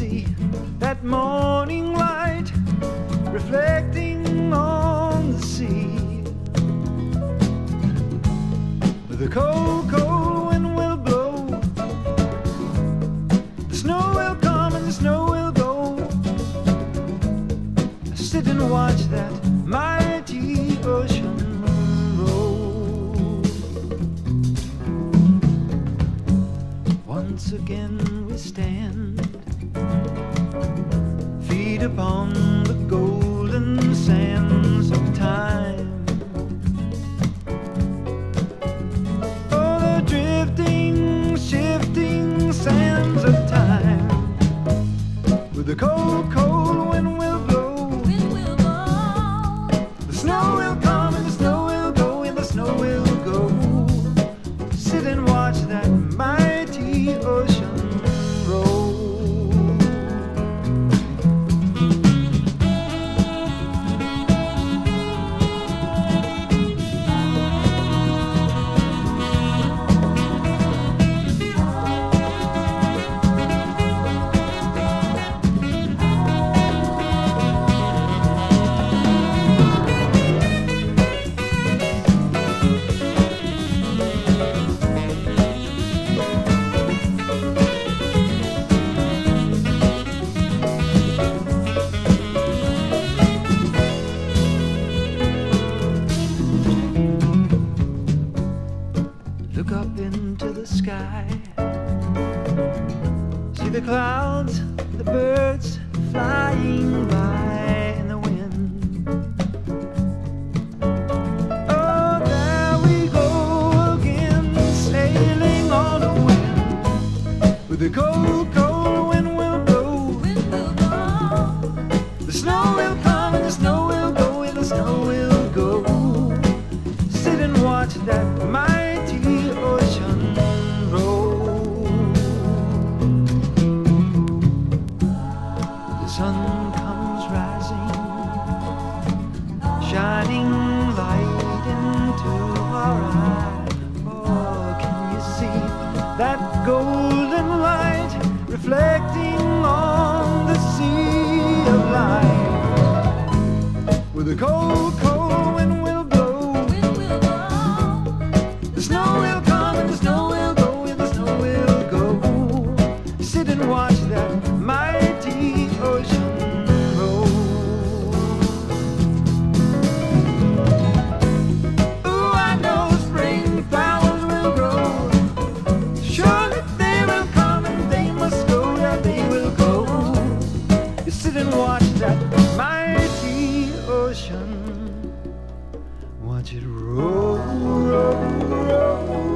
see that morning light reflecting on the sea. The cold, cold wind will blow. The snow will come and the snow will go. I sit and watch that mighty ocean. roll. Once again we stand feet upon the golden sands of time. Oh, the drifting, shifting sands of time, with the cold Look up into the sky. See the clouds, the birds flying by in the wind. Oh, there we go again, sailing on the wind. With the cold, cold wind will blow. Wind will blow. The snow will come and the snow will go and the snow will go. Sit and watch that sun comes rising, shining light into our eye. watch that mighty ocean, watch it roll, roll, roll.